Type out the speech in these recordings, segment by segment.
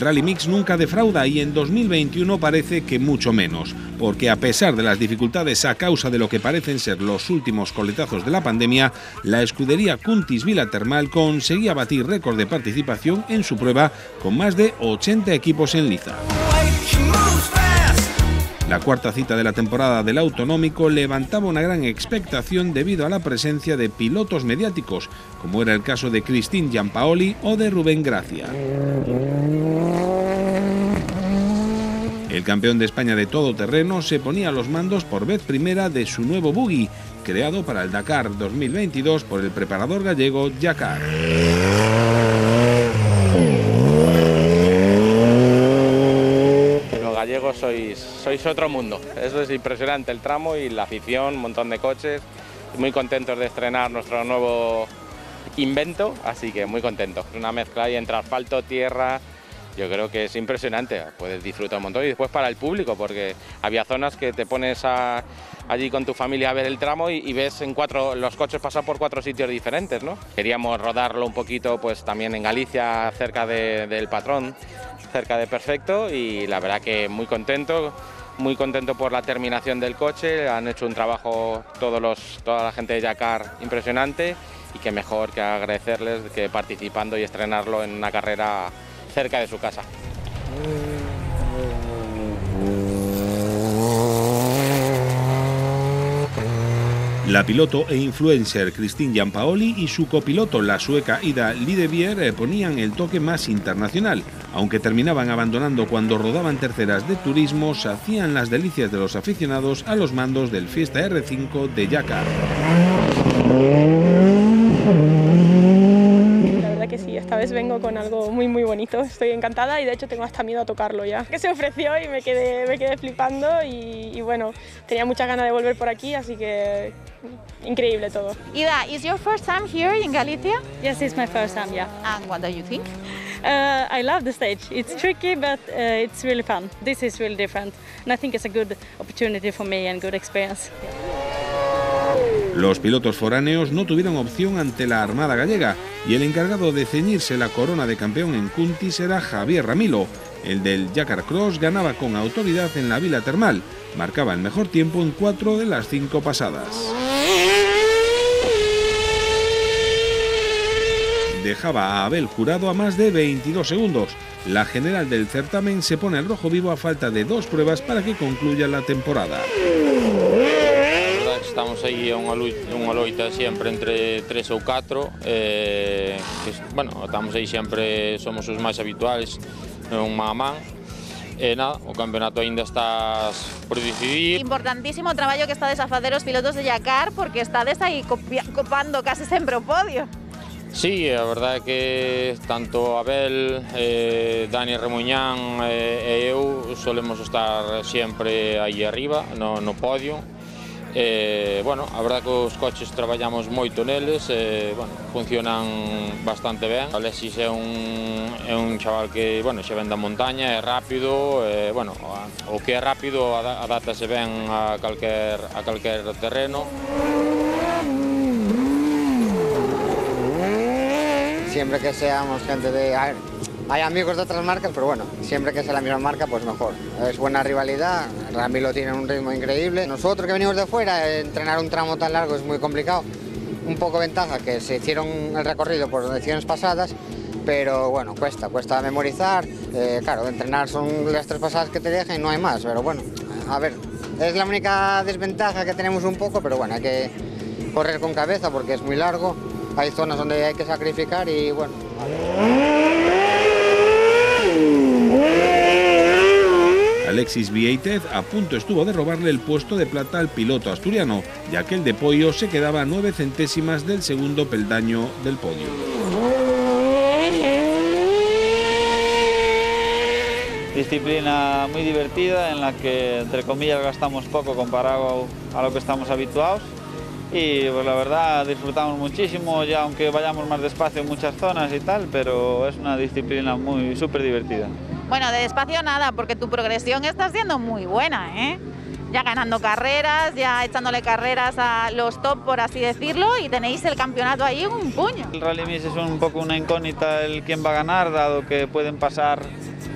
Rally Mix nunca defrauda y en 2021 parece que mucho menos, porque a pesar de las dificultades a causa de lo que parecen ser los últimos coletazos de la pandemia, la escudería Cuntis Vila Termal conseguía batir récord de participación en su prueba con más de 80 equipos en liza. La cuarta cita de la temporada del autonómico levantaba una gran expectación debido a la presencia de pilotos mediáticos, como era el caso de Christine Giampaoli o de Rubén Gracia. El campeón de España de todoterreno se ponía a los mandos por vez primera de su nuevo buggy, creado para el Dakar 2022 por el preparador gallego Jakar. sois, sois otro mundo. Eso es impresionante, el tramo y la afición, un montón de coches. Muy contentos de estrenar nuestro nuevo invento, así que muy contentos. Una mezcla ahí entre asfalto, tierra, yo creo que es impresionante, puedes disfrutar un montón y después para el público, porque había zonas que te pones allí con tu familia a ver el tramo y, ves en cuatro, los coches pasan por cuatro sitios diferentes, ¿no? Queríamos rodarlo un poquito pues también en Galicia, cerca del patrón, cerca de Perfecto y la verdad que muy contento, muy contento por la terminación del coche, han hecho un trabajo todos los, toda la gente de Yacar impresionante y que mejor que agradecerles que participando y estrenarlo en una carrera cerca de su casa. La piloto e influencer Christine Giampaoli y su copiloto, la sueca Ida Lidevier, eh, ponían el toque más internacional. Aunque terminaban abandonando cuando rodaban terceras de turismo, se hacían las delicias de los aficionados a los mandos del Fiesta R5 de Yakar. Esta vez vengo con algo muy muy bonito, estoy encantada y de hecho tengo hasta miedo a tocarlo ya. Que se ofreció y me quedé, me quedé flipando y, bueno, tenía muchas ganas de volver por aquí, así que increíble todo. Ida, is your first time here in Galicia? Yes, it's my first time, yeah. And what do you think? Uh, I love the stage. It's tricky, but uh, it's really fun. This is really different, and I think it's a good opportunity for me and good experience. Los pilotos foráneos no tuvieron opción ante la Armada Gallega y el encargado de ceñirse la corona de campeón en Cuntis era Javier Ramilo. El del Jacar Cross ganaba con autoridad en la Vila Termal, marcaba el mejor tiempo en cuatro de las cinco pasadas. Dejaba a Abel Jurado a más de 22 segundos. La general del certamen se pone al rojo vivo a falta de dos pruebas para que concluya la temporada. estamos aí a unha, loita, unha loita sempre entre tres ou catro, eh, que, bueno, estamos aí sempre, somos os máis habituais, un má a man, E nada, o campeonato aínda está por decidir. Importantísimo o traballo que estades a facer os pilotos de Yacar porque estades aí copando case sempre o podio. Sí, a verdade é que tanto Abel, eh, Dani Remuñán eh, e eu solemos estar sempre aí arriba, no, no podio. Eh, bueno, a verdad que os coches traballamos moito neles e, bueno, funcionan bastante ben. Alexis é un, é un chaval que, bueno, xe ven da montaña, é rápido, e, bueno, o que é rápido adaptase ben a calquer, a calquer terreno. Siempre que seamos gente de Hay amigos de otras marcas, pero bueno, siempre que sea la misma marca, pues mejor. Es buena rivalidad, Ramilo tiene un ritmo increíble. Nosotros que venimos de fuera, entrenar un tramo tan largo es muy complicado. Un poco ventaja que se hicieron el recorrido por ediciones pasadas, pero bueno, cuesta, cuesta memorizar. Eh, claro, entrenar son las tres pasadas que te dejan y no hay más, pero bueno, a ver, es la única desventaja que tenemos un poco, pero bueno, hay que correr con cabeza porque es muy largo. Hay zonas donde hay que sacrificar y bueno. Alexis Vieitez a punto estuvo de robarle el puesto de plata al piloto asturiano, ya que el de Pollo se quedaba a nueve centésimas del segundo peldaño del podio. Disciplina muy divertida en la que, entre comillas, gastamos poco comparado a lo que estamos habituados y pues la verdad disfrutamos muchísimo, ya aunque vayamos más despacio en muchas zonas y tal, pero es una disciplina muy súper divertida. Bueno, de despacio nada, porque tu progresión está siendo muy buena, ¿eh? Ya ganando carreras, ya echándole carreras a los top, por así decirlo, y tenéis el campeonato ahí un puño. El Rally Mix es un poco una incógnita el quién va a ganar, dado que pueden pasar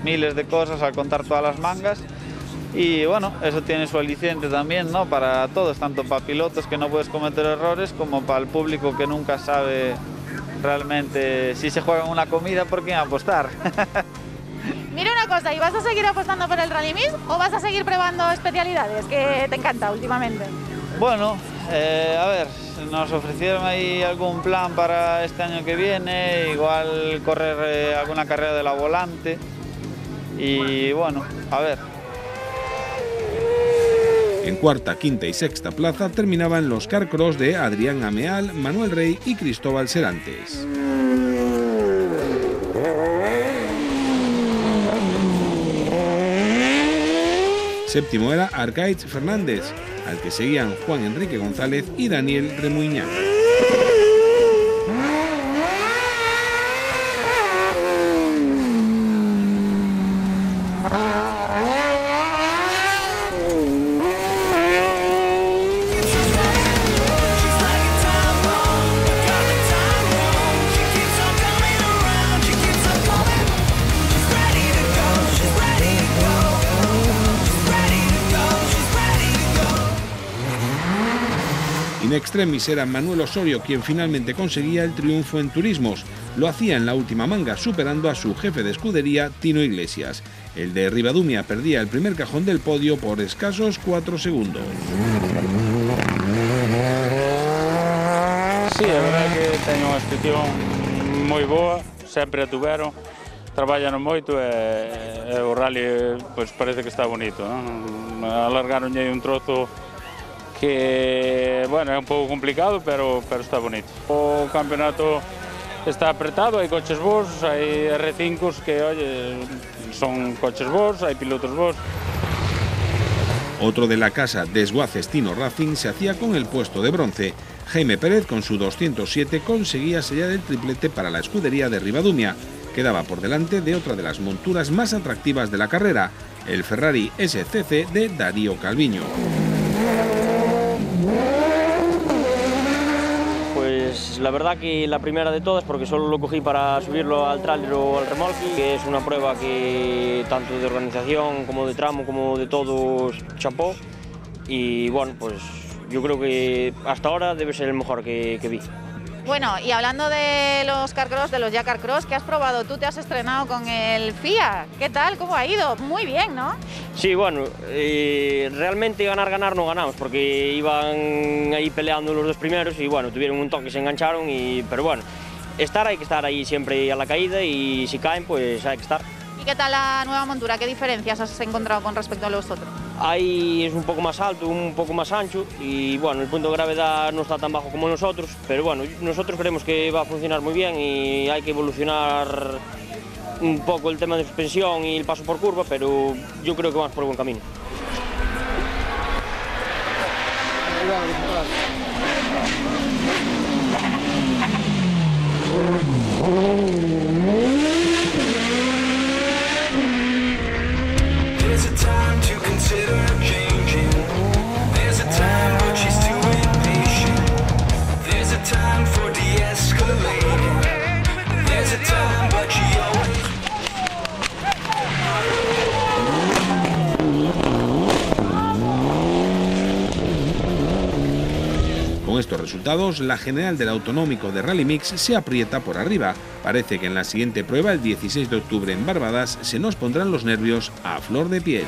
miles de cosas al contar todas las mangas. Y bueno, eso tiene su aliciente también, ¿no? Para todos, tanto para pilotos que no puedes cometer errores, como para el público que nunca sabe realmente si se juega una comida, por quién apostar. Mira una cosa, ¿y vas a seguir apostando por el Rally Mix o vas a seguir probando especialidades que te encanta últimamente? Bueno, eh, a ver, nos ofrecieron ahí algún plan para este año que viene, igual correr eh, alguna carrera de la volante y bueno, a ver. En cuarta, quinta y sexta plaza terminaban los carcross de Adrián Ameal, Manuel Rey y Cristóbal Serantes. Séptimo era Arcaiz Fernández, al que seguían Juan Enrique González y Daniel Remuñán. Extremis era Manuel Osorio quien finalmente conseguía el triunfo en turismos. Lo hacía en la última manga, superando a su jefe de escudería, Tino Iglesias. El de Ribadumia perdía el primer cajón del podio por escasos 4 segundos. Sí, a verdade que teño unha inscripción moi boa, sempre a tuveron, traballan moito e, e rally pois, parece que está bonito. Non? Alargaron un trozo que, bueno, é un pouco complicado, pero, pero está bonito. O campeonato está apretado, hai coches bons, hai R5s que, oye, son coches bons, hai pilotos bons. Otro de la casa, Desguaces Tino Racing, se hacía con el puesto de bronce. Jaime Pérez, con su 207, conseguía sellar el triplete para la escudería de Ribadumia. Quedaba por delante de otra de las monturas más atractivas de la carrera, el Ferrari SCC de Darío Calviño. Pues la verdad que la primera de todas, porque solo lo cogí para subirlo al tráiler o al remolque, que es una prueba que tanto de organización como de tramo como de todos chapó. Y bueno, pues yo creo que hasta ahora debe ser el mejor que, que vi. Bueno, y hablando de los carcross, de los ya carcross, ¿qué has probado? Tú te has estrenado con el FIA. ¿Qué tal? ¿Cómo ha ido? Muy bien, ¿no? Sí, bueno, eh, realmente ganar, ganar no ganamos, porque iban ahí peleando los dos primeros y bueno, tuvieron un toque, se engancharon, y, pero bueno, estar hay que estar ahí siempre a la caída y si caen, pues hay que estar. ¿Y qué tal la nueva montura? ¿Qué diferencias has encontrado con respecto a los otros? Ahí es un poco más alto, un poco más ancho y bueno, el punto de gravedad no está tan bajo como nosotros, pero bueno, nosotros creemos que va a funcionar muy bien y hay que evolucionar un poco el tema de suspensión y el paso por curva, pero yo creo que vamos por buen camino. There's a time to consider la general del autonómico de Rally Mix se aprieta por arriba. Parece que en la siguiente prueba, el 16 de octubre en Barbadas, se nos pondrán los nervios a flor de piel.